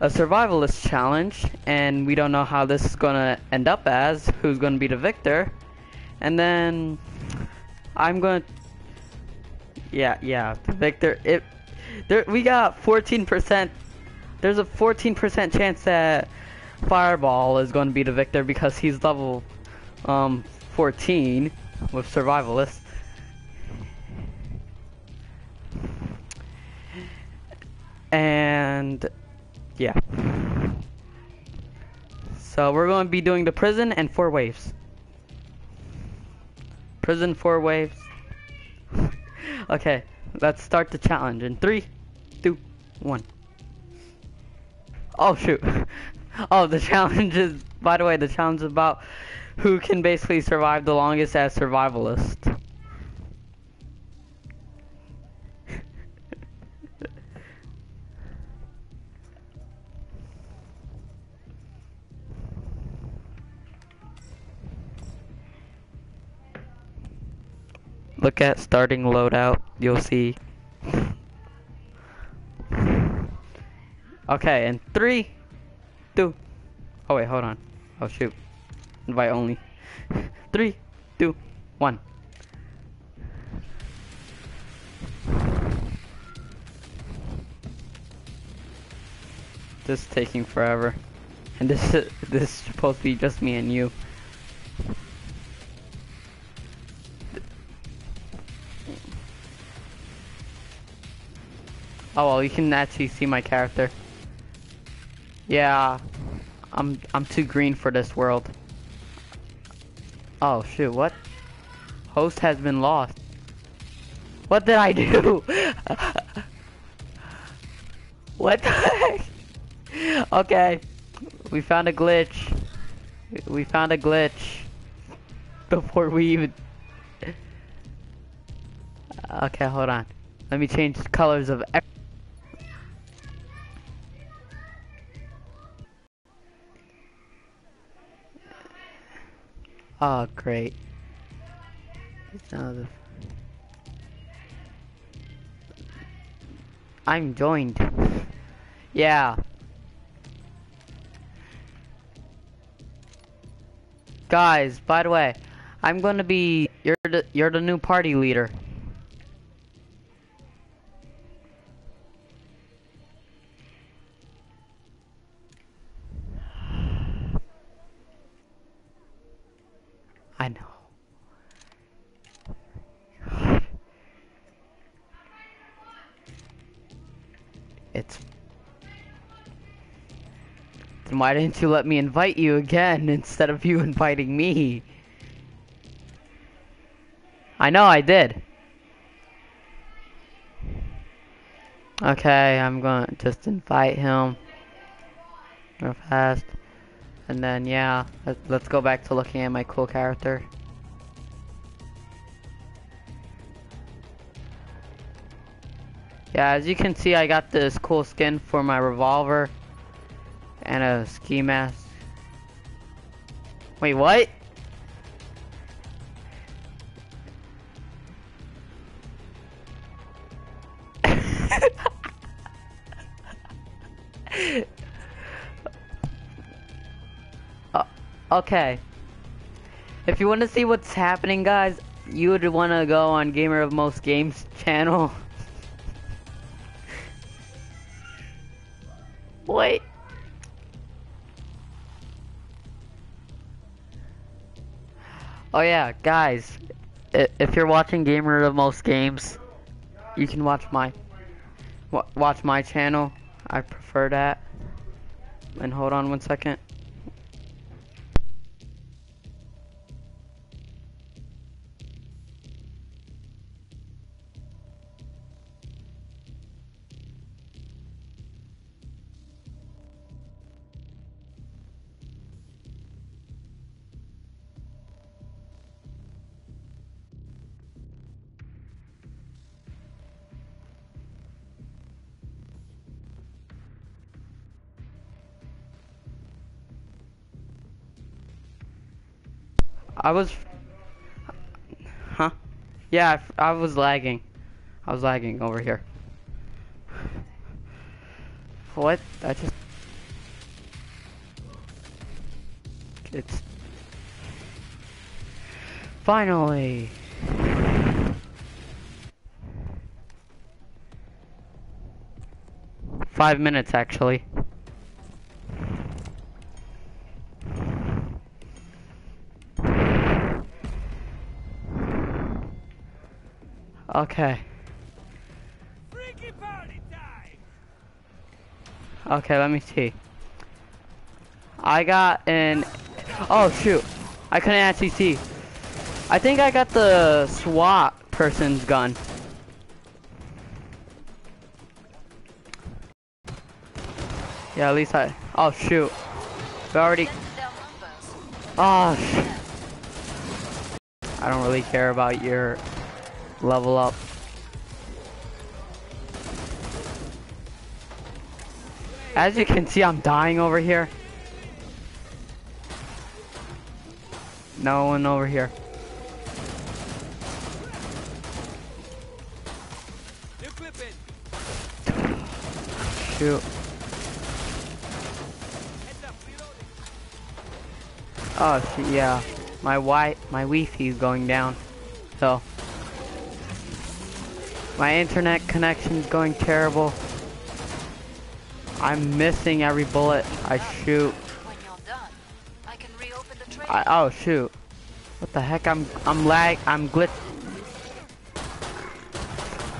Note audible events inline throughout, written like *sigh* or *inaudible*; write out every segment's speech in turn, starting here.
a survivalist challenge, and we don't know how this is gonna end up as, who's gonna be the victor. And then I'm gonna, yeah, yeah, the victor. It, there, we got 14%. There's a 14% chance that Fireball is to be the victor because he's level um 14 with survivalist. And yeah. So we're going to be doing the prison and four waves. Prison four waves. *laughs* okay, let's start the challenge in three, two, one. Oh shoot. *laughs* Oh, the challenge is, by the way, the challenge is about who can basically survive the longest as survivalist. Look at starting loadout, you'll see. Okay, in three, two, oh wait, hold on. Oh shoot. Invite only. *laughs* Three, two, one. This is taking forever. And this is, *laughs* this is supposed to be just me and you. Oh well, you can actually see my character. Yeah, I'm I'm too green for this world. Oh shoot, what? Host has been lost. What did I do? *laughs* what the heck? Okay, we found a glitch. We found a glitch before we even. *laughs* Okay, hold on. Let me change colors of. Oh, great. I'm joined. yeah. Guys, by the way, I'm gonna be you're the you're the new party leader. Then why didn't you let me invite you again *laughs* instead of you inviting me? I know I did. Okay, I'm gonna just invite him real fast. And then, yeah, let's go back to looking at my cool character. Yeah, as you can see, I got this cool skin for my revolver and a ski mask. Wait, what? *laughs* Uh, okay. If you want to see what's happening, guys, you would want to go on Gamer of Most Games channel. *laughs* Oh yeah, guys, if you're watching Gamer of Most Games, you can watch my watch my channel. I prefer that. And hold on one second. I was... Huh? Yeah, I, was lagging. I was lagging over here. What? That just... It's... Finally! Five minutes, actually. Okay. Okay, let me see. I got an. Oh shoot! I couldn't actually see. I think I got the SWAT person's gun. Yeah, at least I. Oh shoot! We already. Oh. I don't really care about your level up. As you can see, I'm dying over here. No one over here. Shoot. Oh, yeah. My wi my Wi-Fi is going down. So. My internet connection's going terrible. I'm missing every bullet I shoot. I, oh shoot. What the heck? I'm I'm lag I'm glitch.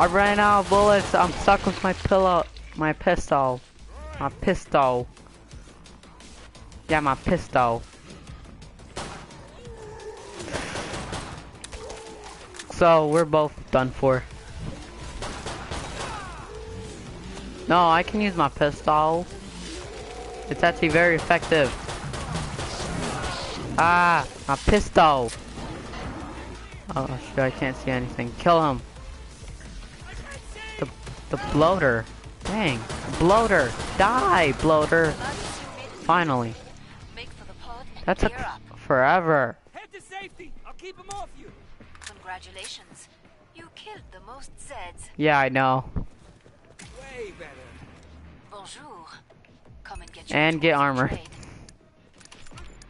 I ran out of bullets. I'm stuck with my pillow my pistol. My pistol. Yeah, my pistol. So we're both done for. No, I can use my pistol. It's actually very effective. Ah, my pistol. Oh shit, I can't see anything. Kill him. The the bloater. Dang, bloater. Die, bloater. Finally. Make for the pod and That took forever. Head to safety. I'll keep him off you. Congratulations. You killed the most Zeds. Yeah, I know. Way better. Bonjour. Come and get your And get armor. trade.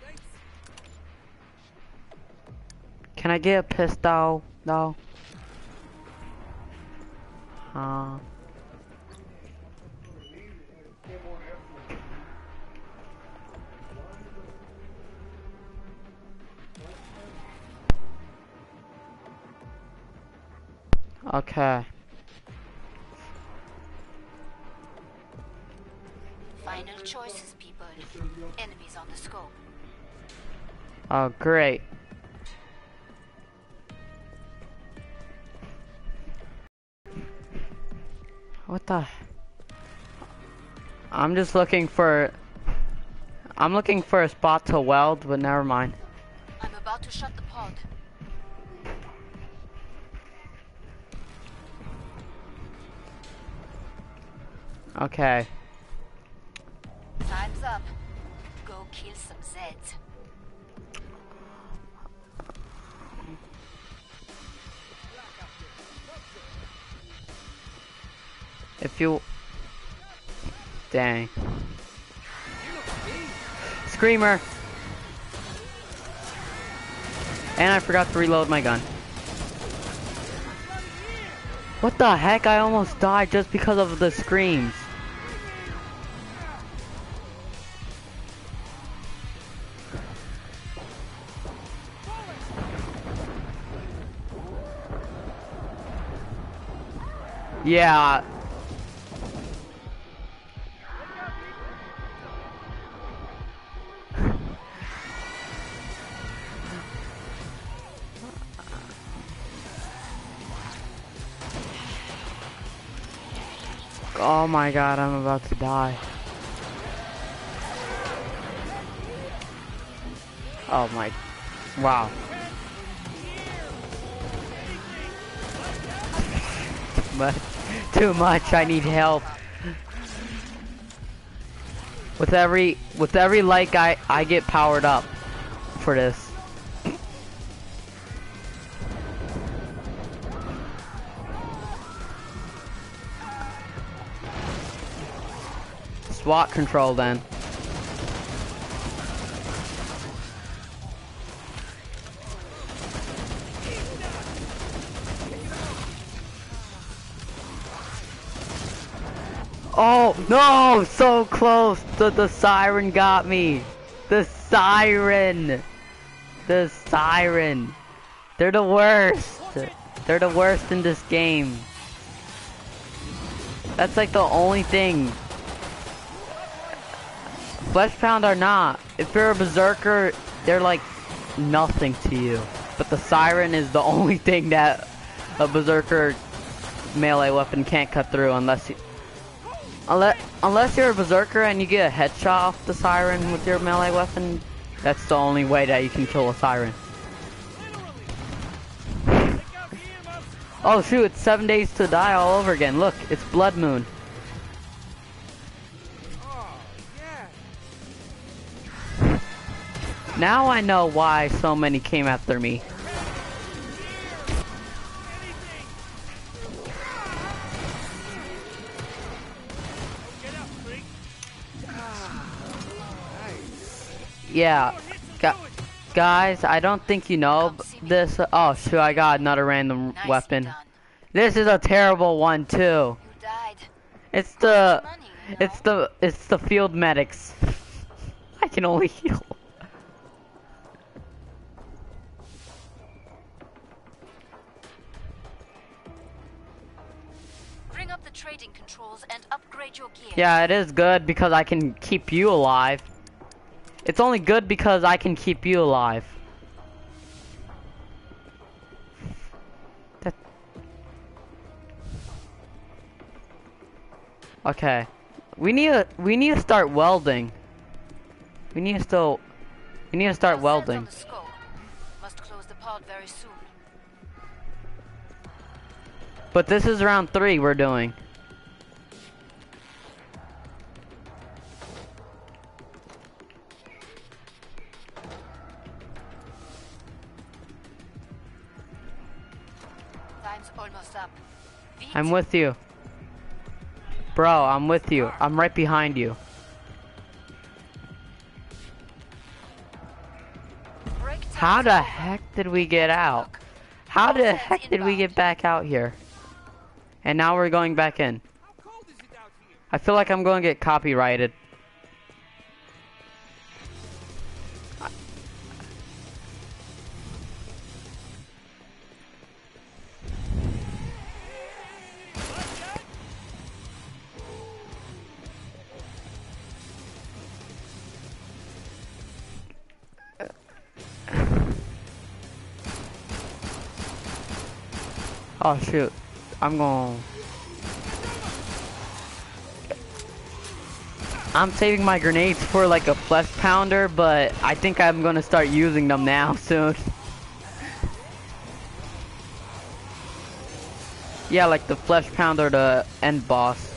Thanks. Can I get a pistol? No. Okay. Choices, people. Enemies on the scope. Oh, great. What the? I'm just looking for. I'm looking for a spot to weld, but never mind. I'm about to shut the pod. Okay. Zeds. If you. Dang. Screamer! And I forgot to reload my gun. What the heck? I almost died just because of the screams. Yeah. Oh my god, I'm about to die. Oh my. Wow. But too much, I need help. With every with every like I I get powered up for this. SWAT control then. Oh no, so close. The the siren got me. The siren. The siren. They're the worst. They're the worst in this game. That's like the only thing. Flesh Pound are not. If you're a Berserker, they're like nothing to you. But the Siren is the *laughs* only thing that a Berserker melee weapon can't cut through unless. Unless, unless you're a Berserker and you get a headshot off the Siren with your melee weapon, that's the only way that you can kill a Siren. Oh shoot, it's seven days to die all over again. Look, it's Blood Moon. Now I know why so many came after me. Yeah, gu- guys, I don't think you know this. Oh shoot, I got another random Nicely weapon. done. This is a terrible one too. It's the, Money, you know? it's the, it's the field medics. *laughs* I can only *laughs* heal. Bring up the trading controls and upgrade your gear. Yeah, it is good because I can keep you alive. It's only good because I can keep you alive. That... Okay. We need to we need to start welding. We need to still we need to start welding. Must close the pod very soon. But this is round 3 we're doing. I'm with you. Bro, I'm with you. I'm right behind you. How the heck did we get out? How the heck did we get back out here? And now we're going back in. I feel like I'm going to get copyrighted. Oh shoot. I'm going I'm saving my grenades for like a flesh pounder, but I think I'm gonna start using them now *laughs* soon. yeah, like the flesh pounder to end boss.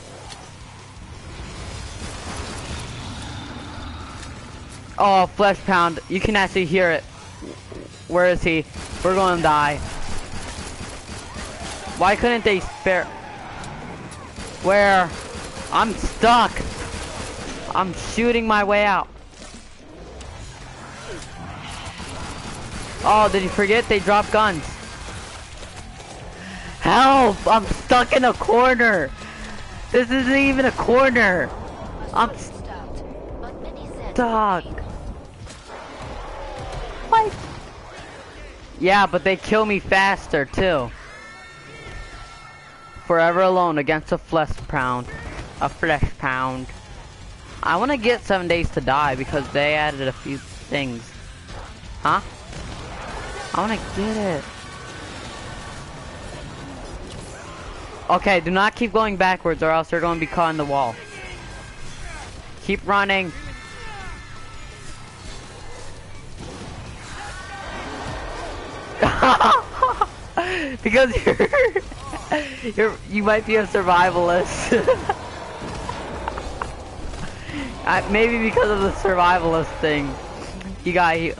Oh, flesh pound. You can actually hear it. Where is he? We're gonna die. Why couldn't they spare? Where? I'm stuck. I'm shooting my way out. Oh, did you forget they drop guns? Help! I'm stuck in a corner. This isn't even a corner. I'm My sword is stout, but many said stuck. What? Yeah, but they kill me faster too. Forever alone against a flesh pound. A flesh pound. I want to get seven days to die because they added a few things. Huh? I want to get it. Okay, do not keep going backwards or else you're going to be caught in the wall. Keep running. *laughs* because *laughs* you're, *laughs* you're you might be a survivalist. *laughs* uh, maybe because of the survivalist thing, you got. You,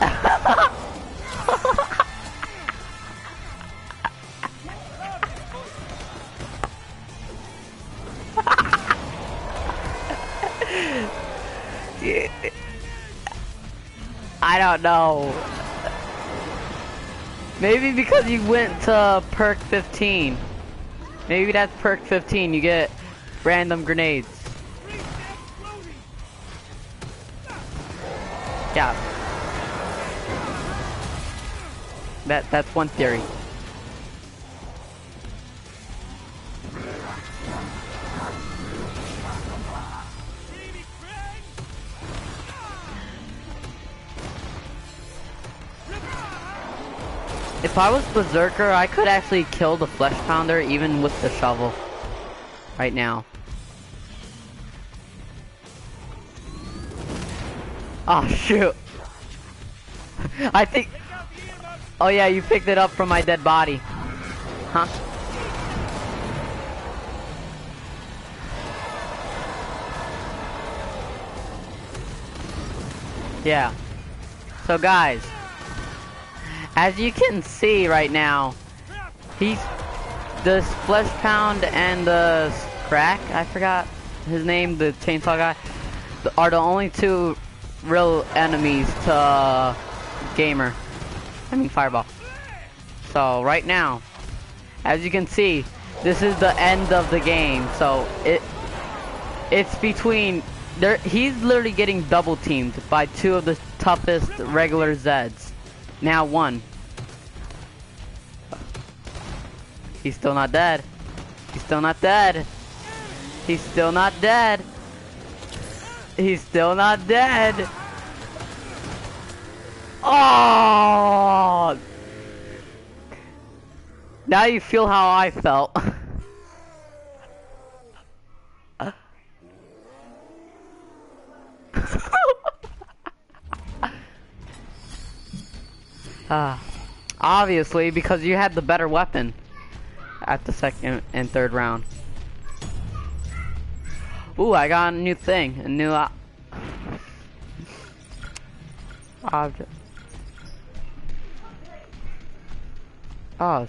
*laughs* I don't know. Maybe because you went to perk 15. Maybe that's perk 15. You get random grenades. Yeah. That that's one theory. If I was Berserker, I could actually kill the Flesh Pounder even with the shovel. Right now. Oh *laughs* shoot. I think... Oh yeah, you picked it up from my dead body. Huh? Yeah. So guys, as you can see right now, he's this flesh pound and the crack. I forgot his name. The chainsaw guy are the only two real enemies to uh, gamer. I mean fireball. So right now, as you can see, this is the end of the game. So it it's between there. He's literally getting double teamed by two of the toughest regular Zeds. Now one. He's still not dead. He's still not dead. He's still not dead. He's still not dead. Oh! Now you feel how I felt. *laughs* Ah, obviously because you had the better weapon at the second and third round. Ooh, I got a new thing, a new uh, object. Oh,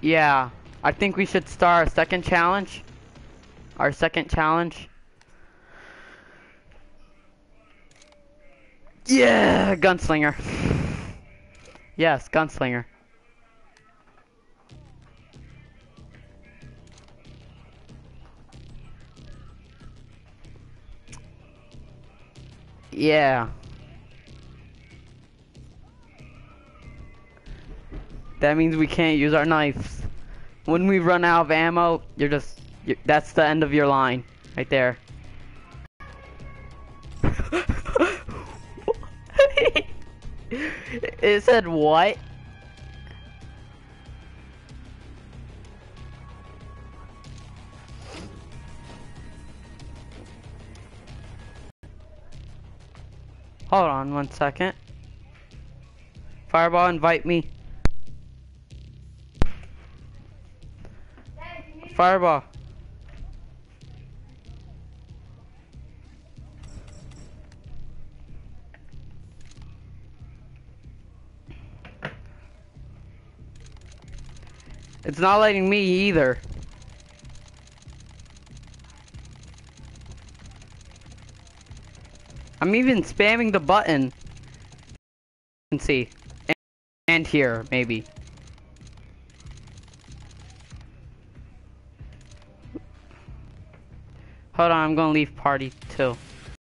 yeah. I think we should start our second challenge. Our second challenge. Yeah, gunslinger. Yes, gunslinger. Yeah. That means we can't use our knives. When we run out of ammo, you're just, you're, that's the end of your line. Right there. Said what? Hold on one second. Fireball, invite me. Fireball. Not letting me either. I'm even spamming the button. Can see. And here, maybe. Hold on, I'm gonna leave party too.